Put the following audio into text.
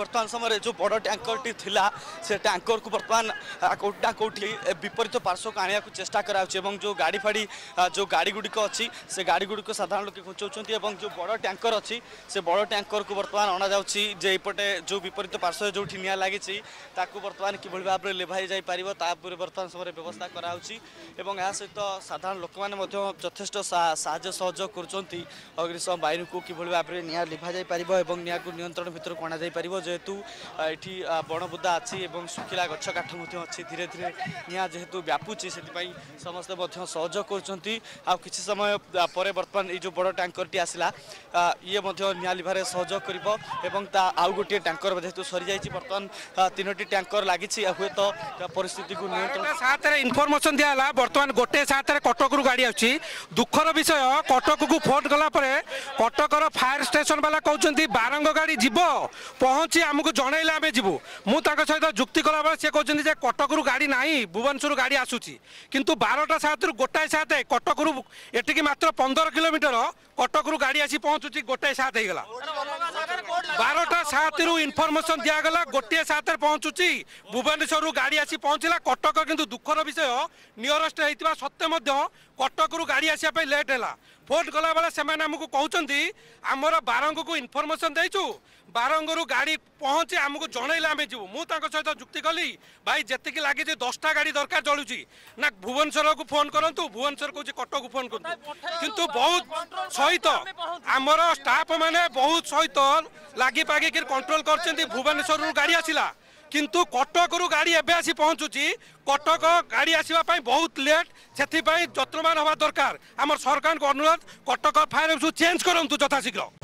ବର୍ତ୍ତମାନ ସମୟରେ ଯେଉଁ ବଡ଼ ଟ୍ୟାଙ୍କରଟି ଥିଲା ସେ ଟ୍ୟାଙ୍କରକୁ ବର୍ତ୍ତମାନ କେଉଁଠି ନା କେଉଁଠି ବିପରୀତ ପାର୍ଶ୍ୱକୁ ଆଣିବାକୁ ଚେଷ୍ଟା କରାଯାଉଛି ଏବଂ ଯେଉଁ ଗାଡ଼ି ଫାଡ଼ି ଯେଉଁ ଗାଡ଼ିଗୁଡ଼ିକ ଅଛି ସେ ଗାଡ଼ିଗୁଡ଼ିକ ସାଧାରଣ ଲୋକେ ଘୁଞ୍ଚାଉଛନ୍ତି ଏବଂ ଯେଉଁ ବଡ଼ ଟ୍ୟାଙ୍କର ଅଛି ସେ ବଡ଼ ଟ୍ୟାଙ୍କରକୁ ବର୍ତ୍ତମାନ ଅଣାଯାଉଛି ଯେ ଏପଟେ ଯେଉଁ ବିପରୀତ ପାର୍ଶ୍ୱରେ ଯେଉଁଠି ନିଆଁ ଲାଗିଛି ତାକୁ ବର୍ତ୍ତମାନ କିଭଳି ଭାବରେ ଲିଭାଇ ଯାଇପାରିବ ତା ଉପରେ ବର୍ତ୍ତମାନ ସମୟରେ ବ୍ୟବସ୍ଥା କରାଯାଉଛି ଏବଂ ଏହା ସହିତ ସାଧାରଣ ଲୋକମାନେ ମଧ୍ୟ ଯଥେଷ୍ଟ ସାହାଯ୍ୟ ସହଯୋଗ କରୁଛନ୍ତି ଅଗ୍ନିଶମ ବାହିନୀକୁ କିଭଳି ଭାବରେ ନିଆଁ ଲିଭାଯାଇପାରିବ ଏବଂ ନିଆଁକୁ ନିୟନ୍ତ୍ରଣ ଭିତରକୁ ଅଣାଯାଇପାରିବ যেহেতু এটি বনবুদা আছে এবং শুখিলা গছ কাঠ মধ্যে অনেক ধীরে ধীরে নিহা যেহেতু ব্যাপুছি সেপাই সমস্তে সহযোগ করছেন আছে সময় পরে বর্তমান এই যে বড় ট্যাঙ্করটি আসলা ইয়ে মধ্যে নিহা লিভারে সহযোগ করব এবং তা আউ গোটি ট্যাঙ্কর যেহেতু সরি যাই বর্তমান তিনোটি ট্যাঙ্কর লাগিছি হুয়েত পরিস্থিতি সাতরে ইনফরমেশন দিয়া হল বর্তমান গোটে সাথে কটক রু গাড়ি আসছে দুঃখর বিষয় কটকু ফোন গলাপরে কটকর ফায়ার স্টেসন বা কৌন বারঙ্গ গাড়ি যাব পহঞ্চ ଅଛି ଆମକୁ ଜଣେଇଲେ ଆମେ ଯିବୁ ମୁଁ ତାଙ୍କ ସହିତ ଯୁକ୍ତି କଲାବେଳେ ସେ କହୁଛନ୍ତି ଯେ କଟକରୁ ଗାଡ଼ି ନାହିଁ ଭୁବନେଶ୍ୱର ଗାଡ଼ି ଆସୁଛି କିନ୍ତୁ ବାରଟା ସାତରୁ ଗୋଟାଏ ସାତ କଟକରୁ ଏଠିକି ମାତ୍ର ପନ୍ଦର କିଲୋମିଟର କଟକରୁ ଗାଡ଼ି ଆସି ପହଞ୍ଚୁଛି ଗୋଟାଏ ସାତ ହେଇଗଲା সাতরু ইনফরমেশন দিয়াগলা গোটিয়ে সাতরে পৌঁছুছি ভুবনেশ্বর গাড়ি আসি পৌঁছিলা কটক কিন্তু দুঃখর বিষয় নিয়রেস্ট হয়েছে সত্ত্বে মধ্য কটকরু গাড়ি আসা লেট হেলা ফোন কলাবেলে সে আমি কুমার আমার বারঙ্গু ইনফরমেশন দিয়েছু বারঙ্গরু গাড়ি পৌঁছে আমি জনাইলে আমি যাবু মু সহ যুক্তি কলি ভাই যেত লাগিছে দশটা গাড়ি দরকার জলুছি না ভুবনেশ্বরকু ফোন করতু ভুবনেশ্বর কৌছি কটক ফোন করতু কিন্তু বহুত সহিত আমার স্টাফ মানে বহুত সহিত লাগি ପାଗିକିରି କଣ୍ଟ୍ରୋଲ କରିଛନ୍ତି ଭୁବନେଶ୍ୱରରୁ ଗାଡ଼ି ଆସିଲା কিন্তু কটকরু গাড়ি এবে আসি পৌঁছুছি কটক গাড়ি আসবা বহুত লেট সেপাই যত্নবান হওয়া দরকার আমার সরকার অনুরোধ কটক ফায়ার হাউস চেঞ্জ করতু যথাশীঘ্র